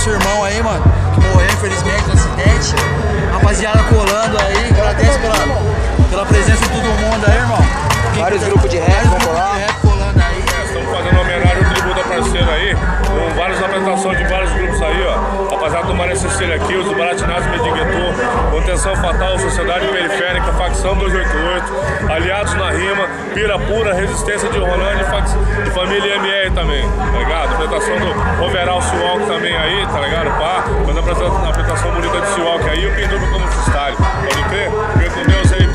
nosso irmão aí, mano, que morreu infelizmente no acidente. Rapaziada colando aí, agradece pela, pela presença de todo mundo aí, irmão. Vários grupos de rap, Vários vamos grupos lá. de rap colando aí. Estamos fazendo homenagem ao tributo da parceira aí, com várias apresentações de vários grupos aí, ó. Rapaziada do Maria Cecília aqui, os Baratinazos Mediguetu, Contenção Fatal, Sociedade Periférica, Facção 288, Aliados na Rima, Pira Pura, Resistência de Rolândia e Família MR também, tá ligado? Apresentação do Overall Sualk também aí, tá ligado? Pá, fazendo a apresentação, bonita de Sualk aí e o Pinduca como freestyle. Pode crer? Fica com Deus aí,